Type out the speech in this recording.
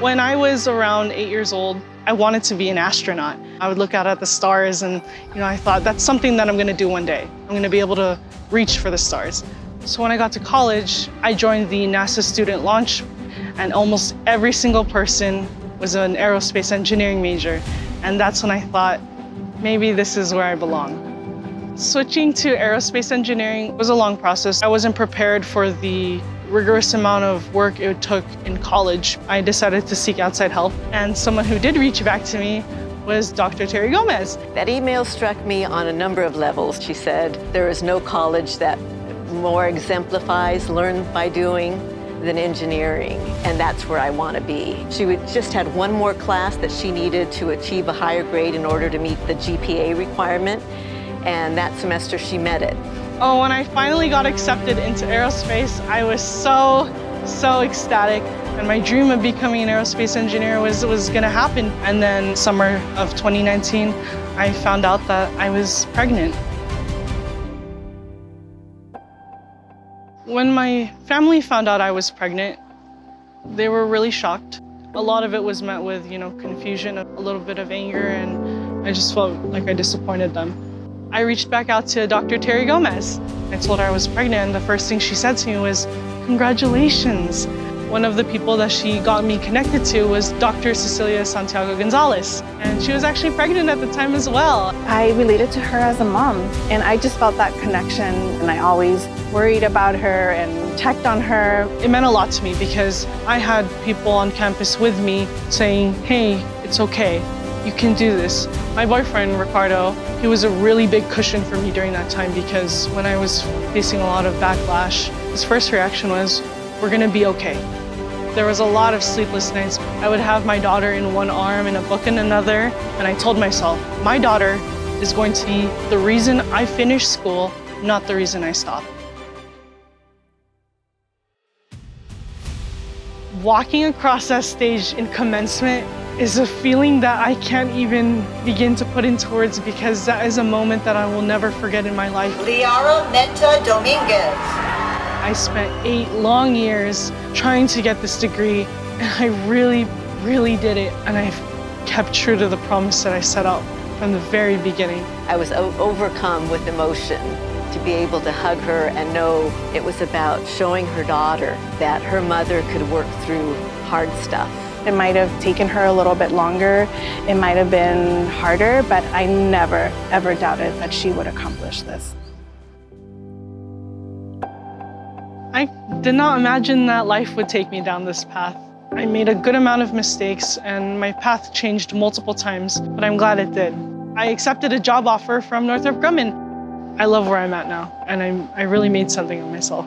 When I was around eight years old, I wanted to be an astronaut. I would look out at the stars and you know, I thought that's something that I'm gonna do one day. I'm gonna be able to reach for the stars. So when I got to college, I joined the NASA Student Launch and almost every single person was an aerospace engineering major. And that's when I thought, maybe this is where I belong. Switching to aerospace engineering was a long process. I wasn't prepared for the rigorous amount of work it took in college. I decided to seek outside help, and someone who did reach back to me was Dr. Terry Gomez. That email struck me on a number of levels. She said, there is no college that more exemplifies learn by doing than engineering, and that's where I want to be. She would just had one more class that she needed to achieve a higher grade in order to meet the GPA requirement, and that semester she met it. Oh, when I finally got accepted into aerospace, I was so, so ecstatic. And my dream of becoming an aerospace engineer was, was gonna happen. And then summer of 2019, I found out that I was pregnant. When my family found out I was pregnant, they were really shocked. A lot of it was met with, you know, confusion, a little bit of anger, and I just felt like I disappointed them. I reached back out to Dr. Terry Gomez. I told her I was pregnant, and the first thing she said to me was, congratulations. One of the people that she got me connected to was Dr. Cecilia Santiago Gonzalez, and she was actually pregnant at the time as well. I related to her as a mom, and I just felt that connection, and I always worried about her and checked on her. It meant a lot to me because I had people on campus with me saying, hey, it's okay, you can do this. My boyfriend, Ricardo, he was a really big cushion for me during that time because when I was facing a lot of backlash, his first reaction was, we're gonna be okay. There was a lot of sleepless nights. I would have my daughter in one arm and a book in another, and I told myself, my daughter is going to be the reason I finish school, not the reason I stop. Walking across that stage in commencement is a feeling that I can't even begin to put into words because that is a moment that I will never forget in my life. Liara Menta Dominguez. I spent eight long years trying to get this degree, and I really, really did it. And I've kept true to the promise that I set out from the very beginning. I was overcome with emotion to be able to hug her and know it was about showing her daughter that her mother could work through hard stuff. It might have taken her a little bit longer, it might have been harder, but I never, ever doubted that she would accomplish this. I did not imagine that life would take me down this path. I made a good amount of mistakes and my path changed multiple times, but I'm glad it did. I accepted a job offer from Northrop Grumman. I love where I'm at now, and I'm, I really made something of myself.